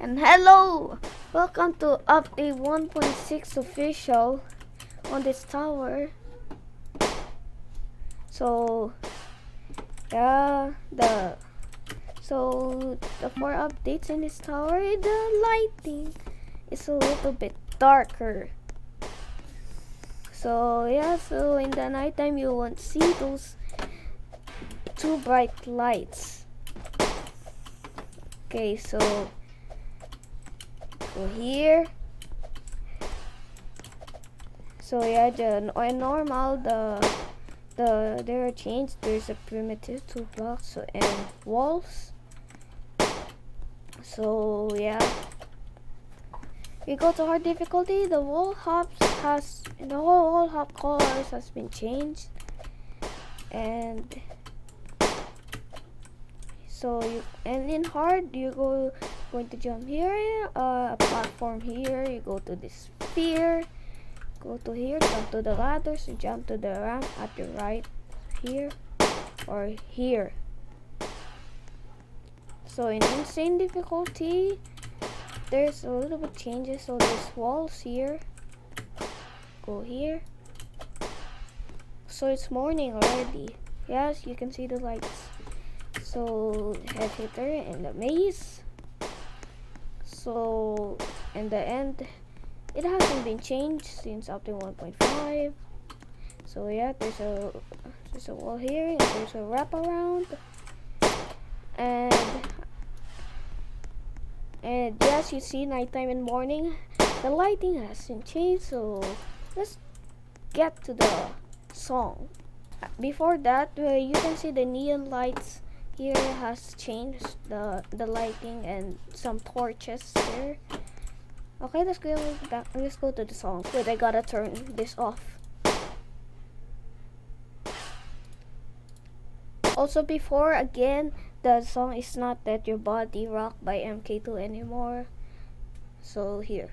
And hello! Welcome to update 1.6 official on this tower. So yeah, the so the four updates in this tower, the lighting is a little bit darker. So yeah, so in the nighttime you won't see those two bright lights. Okay, so go here. So yeah the in normal the the there are chains. There's a primitive blocks so, and walls. So yeah. We go to hard difficulty. The wall hops has the whole wall hop colors has been changed. And so you and in hard you go going to jump here uh, a platform here you go to this sphere go to here jump to the ladders and jump to the ramp at the right here or here. So in insane difficulty there's a little bit changes so there's walls here go here. So it's morning already. Yes you can see the lights. So head hitter and the maze so in the end it hasn't been changed since update 1.5 so yeah there's a there's a wall here and there's a wraparound and and yes you see nighttime and morning. The lighting hasn't changed so let's get to the song. Before that uh, you can see the neon lights here has changed the the lighting and some torches here. okay let's go back let's go to the song. Wait i gotta turn this off. Also before again the song is not that your body rock by mk2 anymore. So here